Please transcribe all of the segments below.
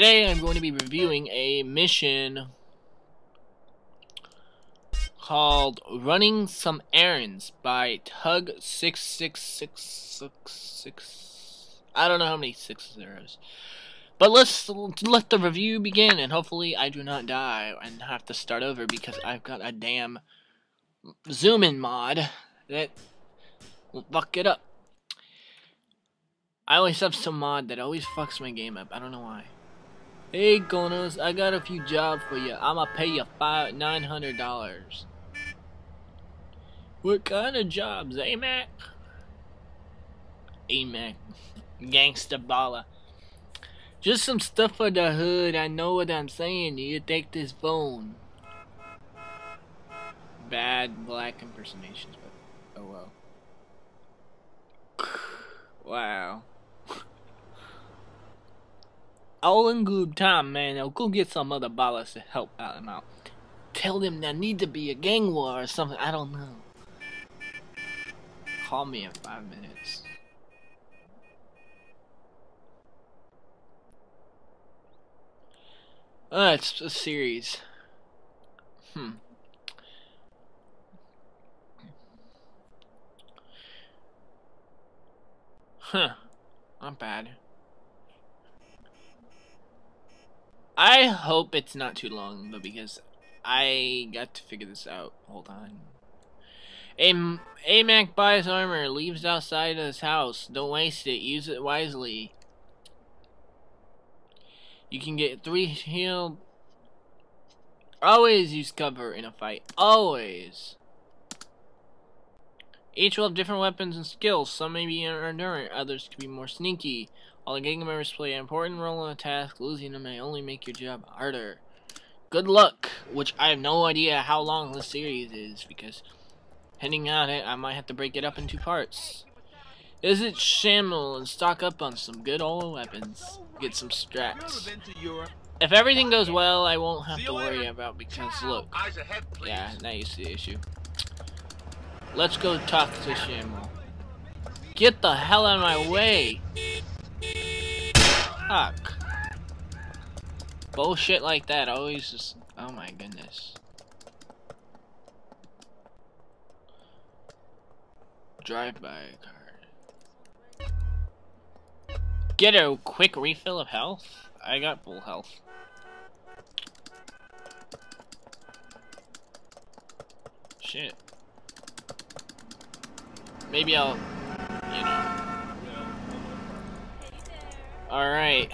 Today I'm going to be reviewing a mission called Running Some Errands by Tug66666. I don't know how many sixes there is. But let's let the review begin and hopefully I do not die and have to start over because I've got a damn zoom in mod that will fuck it up. I always have some mod that always fucks my game up. I don't know why. Hey Gunners, I got a few jobs for you. I'ma pay you five nine hundred dollars. What kind of jobs, eh, AMAC? AMAC. Gangsta baller. Just some stuff for the hood. I know what I'm saying. You take this phone. Bad black impersonations, but oh well. wow all in good time, man. I'll go get some other ballers to help out him out. Tell them there need to be a gang war or something. I don't know. Call me in five minutes. Uh, it's a series. Hmm. Huh. Not bad. I hope it's not too long, but because I got to figure this out. Hold on. A AMAC buys armor, leaves outside of his house. Don't waste it. Use it wisely. You can get three heal. Always use cover in a fight. Always. Each will have different weapons and skills. Some may be endurant, others could be more sneaky. While the gang members play an important role in the task, losing them may only make your job harder. Good luck, which I have no idea how long this series is, because heading on it, I might have to break it up into parts. Visit Shamble and stock up on some good old weapons. Get some strats. If everything goes well, I won't have to worry about because look. Yeah, now you see the issue. Let's go talk to Shamble. Get the hell out of my way! Fuck. Bullshit like that always just... Oh my goodness. Drive-by card. Get a quick refill of health? I got full health. Shit. Maybe I'll, Alright.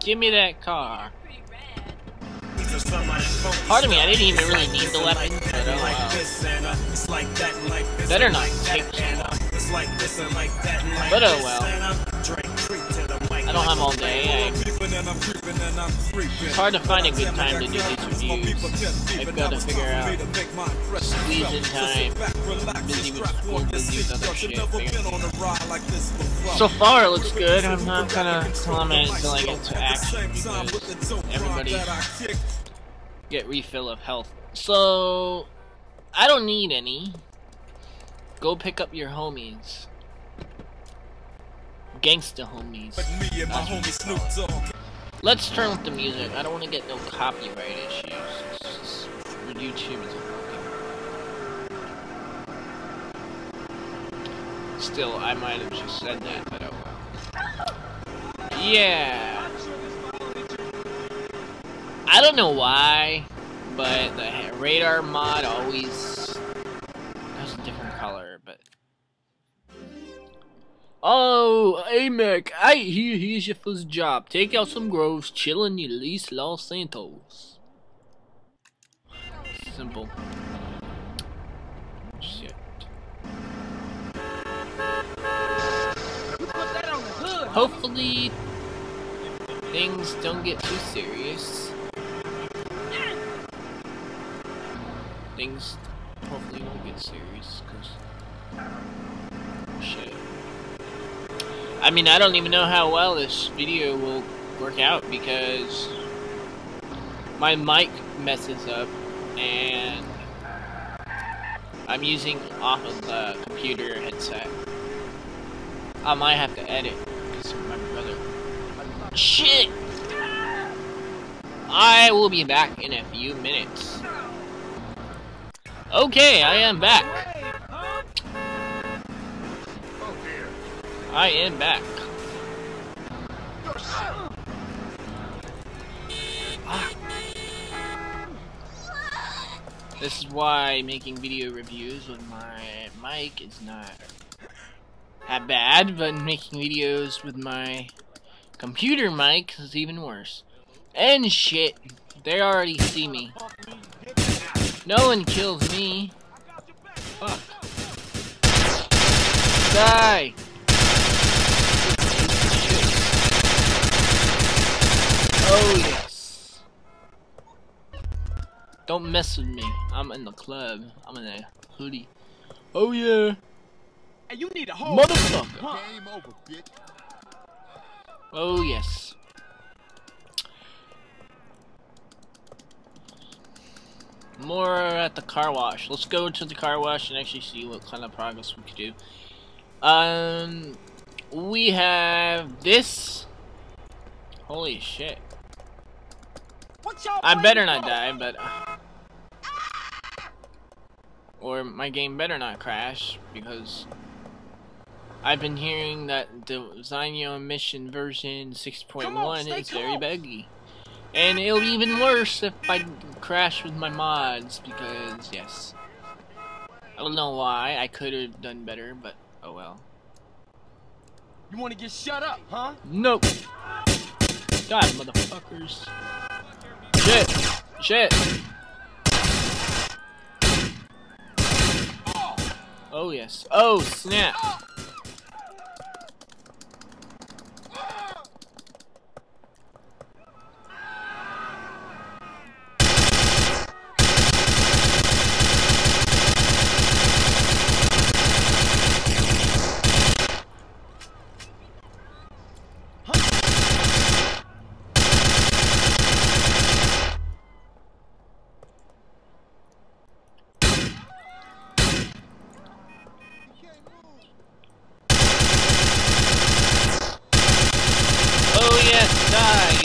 Give me that car. Pardon me, I didn't even really need the weapon, but oh. Better not take But oh well. I don't have all day. I, it's hard to find a good time to do these reviews. I've got to figure out squeeze in time. busy with school, busy with other shit. So far, it looks good. I'm not gonna comment until I get to action because everybody get refill of health. So I don't need any. Go pick up your homies gangsta homies. Let's turn with the music. I don't want to get no copyright issues. YouTube is Still, I might have just said that, but oh well. Yeah. I don't know why, but the radar mod always has a different color, but Oh, AMAC, I hear here's your first job. Take out some groves, chill in lease Los Santos. Simple. Shit. Hopefully, things don't get too serious. Things hopefully won't get serious, because... Shit. I mean, I don't even know how well this video will work out because my mic messes up and I'm using off of the computer headset. I might have to edit. Shit! I will be back in a few minutes. Okay, I am back. I am back. Ah. This is why making video reviews with my mic is not that bad, but making videos with my computer mic is even worse. And shit, they already see me. No one kills me. Fuck. Die! Oh yes. Don't mess with me. I'm in the club. I'm in a hoodie. Oh yeah. Hey, you need a whole Motherfucker. Game over, bitch. Oh yes. More at the car wash. Let's go to the car wash and actually see what kind of progress we could do. Um, we have this. Holy shit. I better not die, but... Or my game better not crash, because... I've been hearing that the Zinio mission version Come on, 6.1 is very buggy. And it'll be even worse if I crash with my mods, because, yes. I don't know why, I could have done better, but oh well. You want to get shut up, huh? Nope! God, motherfuckers. Shit! Shit! Oh yes. Oh snap! Oh yes, die!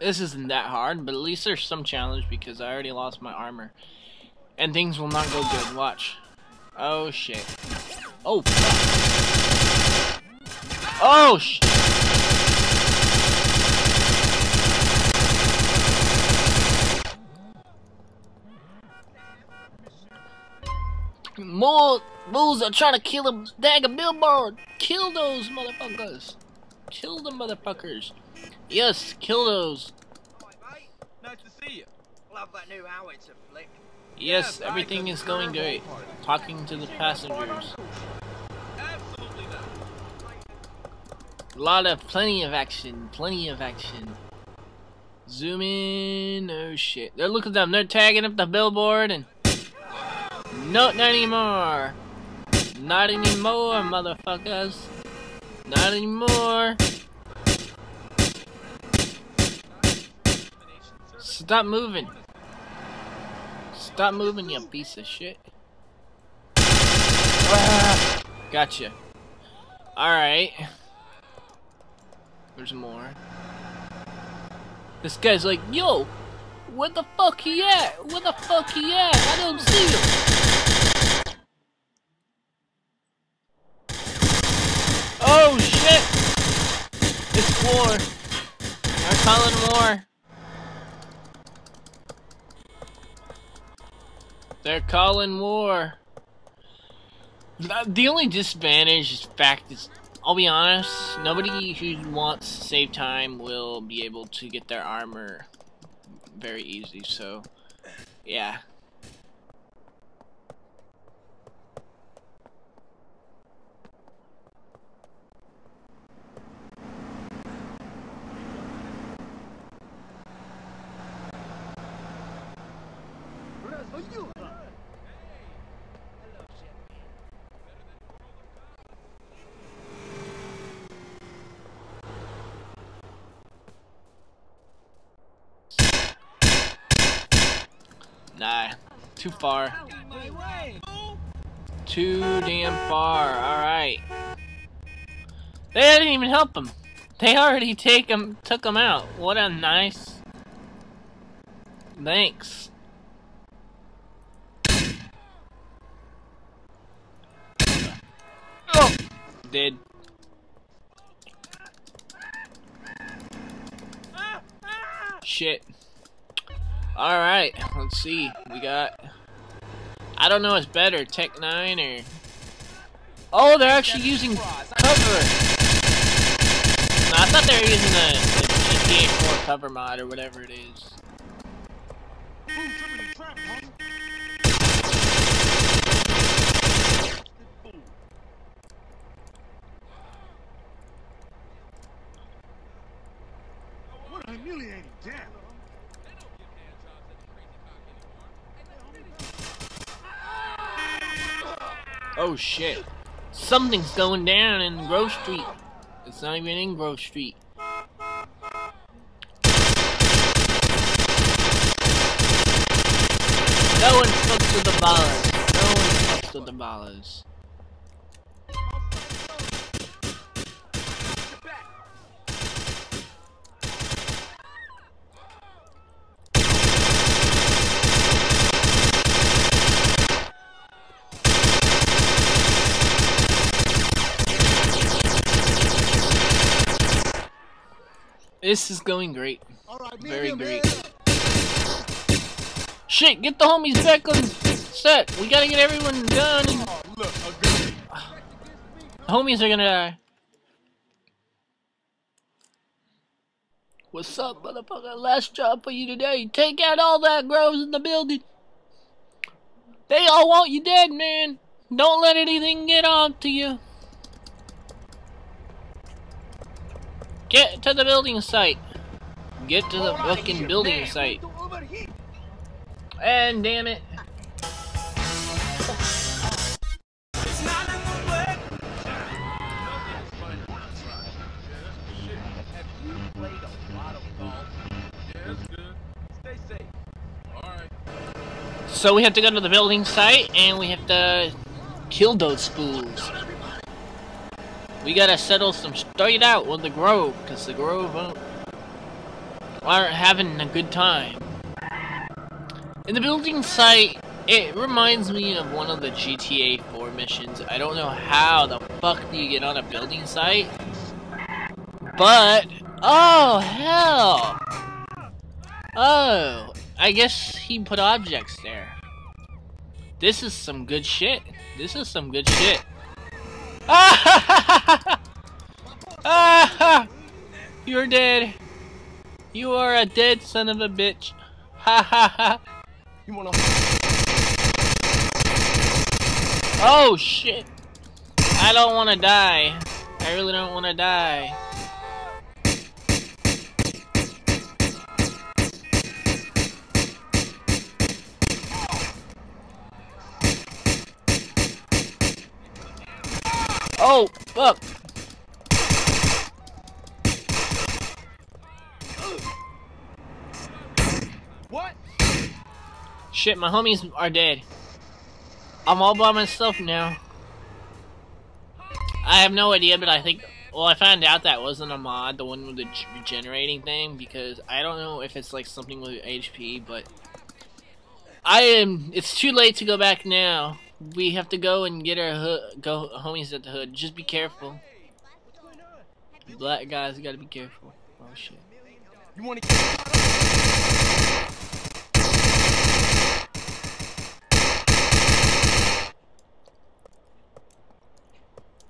This isn't that hard, but at least there's some challenge because I already lost my armor. And things will not go good, watch. Oh shit. Oh. Oh shit. More bulls are trying to kill a dagger billboard. Kill those motherfuckers. Kill the motherfuckers. Yes, kill those. Hi, mate. Nice to see you. Love that new howitzer flick. Yes, Yeah, everything is going great. Talking to the passengers. Absolutely not. A lot of, plenty of action. Plenty of action. Zoom in. Oh shit. They're looking at them. They're tagging up the billboard and. Not anymore. Not anymore, motherfuckers. Not anymore. Stop moving. Stop moving, you piece of shit. Gotcha. Alright. There's more. This guy's like, yo, where the fuck he at? Where the fuck he at? I don't see him. Oh shit! It's war. They're calling war. They're calling war. The only disadvantage is fact is, I'll be honest, nobody who wants to save time will be able to get their armor very easy, so, yeah. Too far. Too damn far, alright. They didn't even help him. They already take him, took him out. What a nice. Thanks. Oh, did. Shit. Alright, let's see. We got... I don't know what's better, Tec-9 or... Oh, they're actually using cover! No, I thought they were using the, the GTA 4 cover mod or whatever it is. What a humiliating death. Oh shit. Something's going down in Grove Street. It's not even in Grove Street. No one fucks with the ballers. No one fucks with the ballers. This is going great. All right, Very great. Shit, get the homies back on set. We gotta get everyone done. Oh, look. Homies are gonna die. What's up, motherfucker? Last job for you today. Take out all that grows in the building. They all want you dead, man. Don't let anything get on to you. Get to the building site. Get to the fucking building site. And damn it. Have you played a lot of golf? Yeah, that's good. Stay safe. Alright. So we have to go to the building site and we have to kill those fools. We gotta settle some straight out with the Grove, because the Grove aren't having a good time. In the building site, it reminds me of one of the GTA 4 missions. I don't know how the fuck do you get on a building site, but oh hell! Oh, I guess he put objects there. This is some good shit. This is some good shit. Ah! ah! You're dead. You are a dead son of a bitch. Ha ha ha. You wanna Oh shit. I don't want to die. I really don't want to die. Oh, fuck. What? Shit, my homies are dead. I'm all by myself now. I have no idea, but I think. Well, I found out that wasn't a mod, the one with the regenerating thing, because I don't know if it's like something with HP, but. I am. It's too late to go back now. We have to go and get our hood, go homies at the hood. Just be careful. Black guys gotta be careful. Oh shit. You wanna get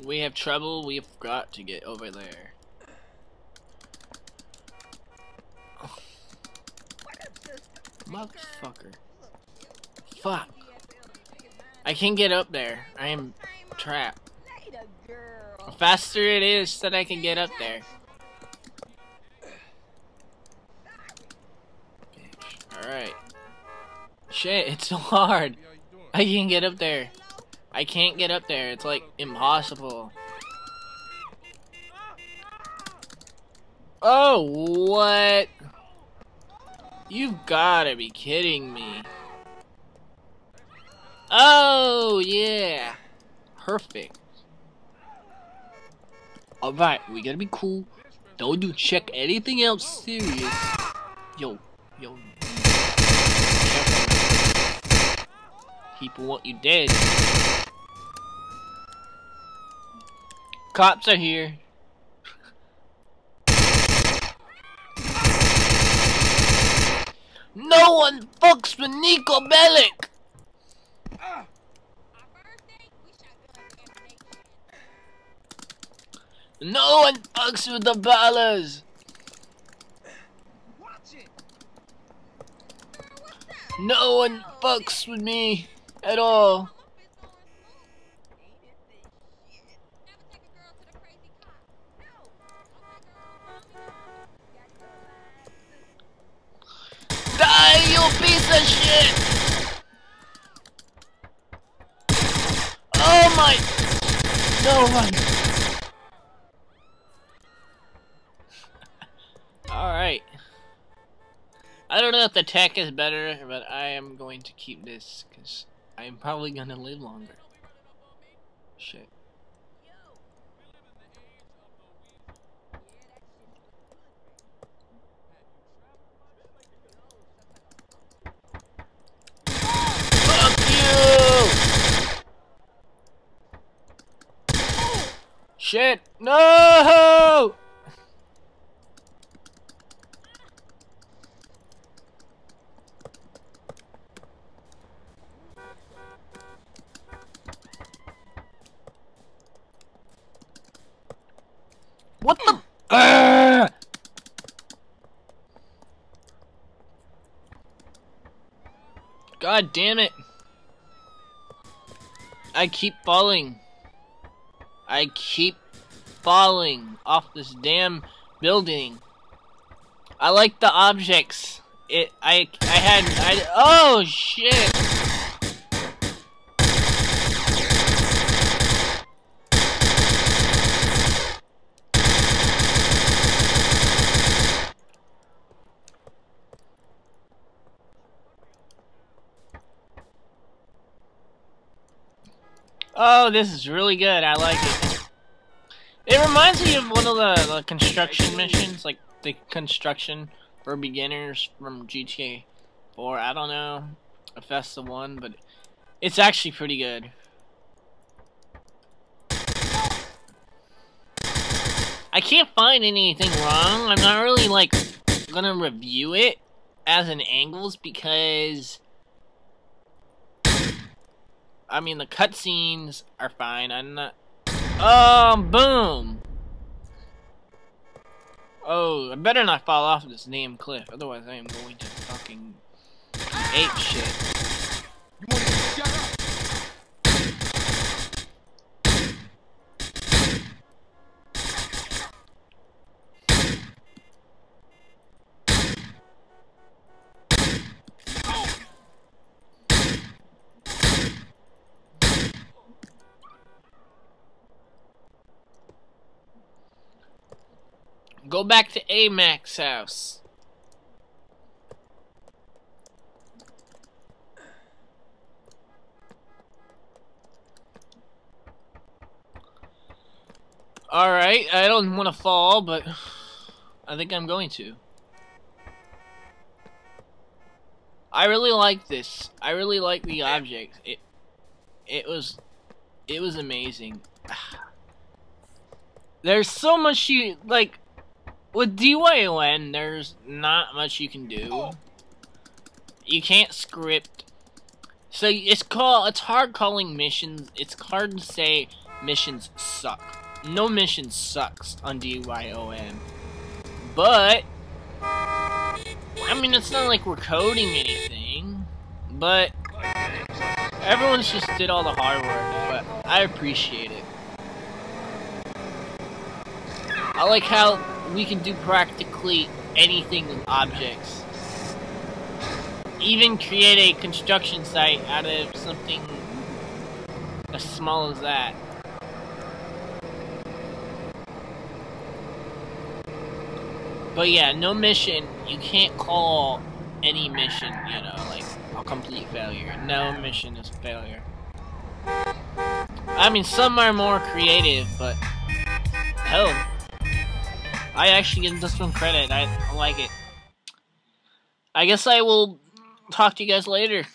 We have trouble. We have got to get over there. Motherfucker. Fuck. I can't get up there. I am trapped. The faster it is that I can get up there. Alright. Shit, it's so hard. I can't get up there. I can't get up there. It's like impossible. Oh, what? You've gotta be kidding me. Oh, yeah. Perfect. Alright, we gotta be cool. Don't you check anything else serious. Yo, yo. People want you dead. Cops are here. No one fucks with Niko Bellic! No one fucks with the ballers! Watch it! No one fucks with me at all. Die, you piece of shit! Oh my! No one. The tech is better, but I am going to keep this because I am probably gonna live longer. Shit. Shit! No! What the? Arrgh! Damn it! I keep falling. I keep falling off this damn building. I like the objects. It. I. I had. I. Oh shit! Oh, this is really good. I like it. It reminds me of one of the, the construction missions, like the construction for beginners from GTA 4. I don't know if that's the one, but it's actually pretty good. I can't find anything wrong. I'm not really like gonna review it as an angles because I mean, the cutscenes are fine. I'm not. Oh, boom! Oh, I better not fall off this damn cliff, otherwise I am going to fucking ape shit. Go back to Amax house. Alright, I don't want to fall, but I think I'm going to. I really like this. I really like the object. It it was it was amazing. There's so much you like with DYOM, there's not much you can do. You can't script. So it's called it's hard calling missions. It's hard to say missions suck. No mission sucks on DYOM. But I mean it's not like we're coding anything. But everyone's just did all the hard work, but I appreciate it. I like how we can do practically anything with objects. Even create a construction site out of something as small as that. But yeah, no mission, you can't call any mission, you know, like a complete failure. No mission is failure. I mean, some are more creative, but hell, I actually give this one credit. I, I like it. I guess I will talk to you guys later.